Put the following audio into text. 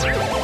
We'll.